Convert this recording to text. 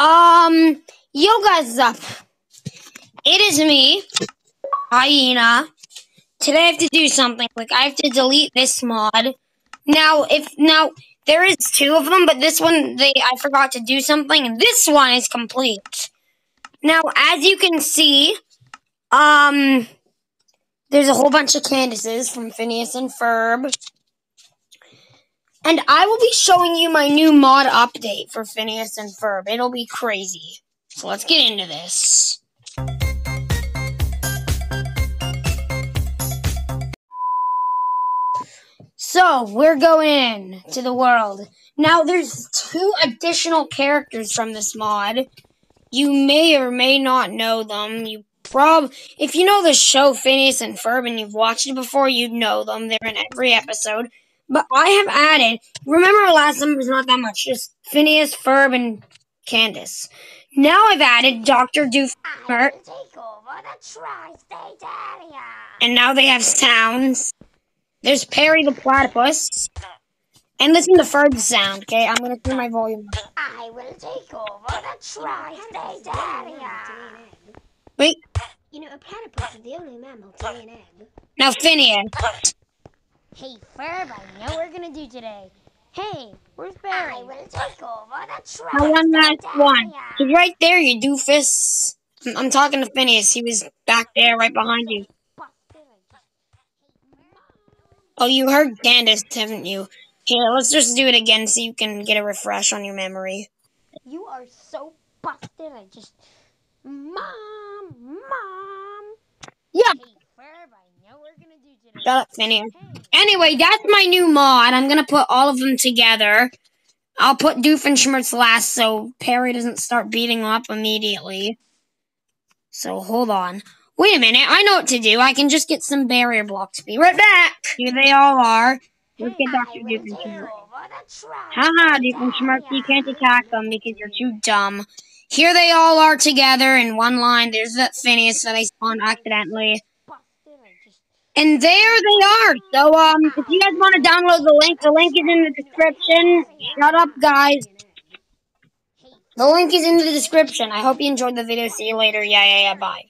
Um, yo guys up. It is me, Hyena. Today I have to do something. Like I have to delete this mod. Now, if now there is two of them, but this one they I forgot to do something, and this one is complete. Now, as you can see, um, there's a whole bunch of Candaces from Phineas and Ferb. And I will be showing you my new mod update for Phineas and Ferb. It'll be crazy. So let's get into this. So, we're going to the world. Now, there's two additional characters from this mod. You may or may not know them. You prob if you know the show Phineas and Ferb and you've watched it before, you'd know them. They're in every episode. But I have added, remember last number was not that much, just Phineas, Ferb, and Candace. Now I've added Dr. Doofenshmirtz. And now they have sounds. There's Perry the Platypus. And listen to Ferb's sound, okay? I'm gonna turn my volume. I will take over the tri-state Wait. You know, a platypus is the only mammal to lay an egg. Now Phineas. Hey, Ferb, I know what we're gonna do today. Hey, where's Perry? I will take over the tri I one last one. He's right there, you doofus. I'm, I'm talking to Phineas. He was back there, right behind you. Oh, you heard Candace, haven't you? Here, let's just do it again so you can get a refresh on your memory. You are so busted. I just. Mom! Mom! Yeah. Hey, Ferb, I know what we're gonna do today. Shut up, Phineas. Anyway, that's my new mod. I'm gonna put all of them together. I'll put Doofenshmirtz last so Perry doesn't start beating up immediately. So hold on. Wait a minute, I know what to do. I can just get some barrier blocks. Be right back. Here they all are. Let's get Dr. Doofenshmirtz. Haha, Doofenshmirtz, you can't attack them because you're too dumb. Here they all are together in one line. There's that Phineas that I spawned accidentally. And there they are. So, um, if you guys want to download the link, the link is in the description. Shut up, guys. The link is in the description. I hope you enjoyed the video. See you later. Yeah, yeah, yeah. Bye.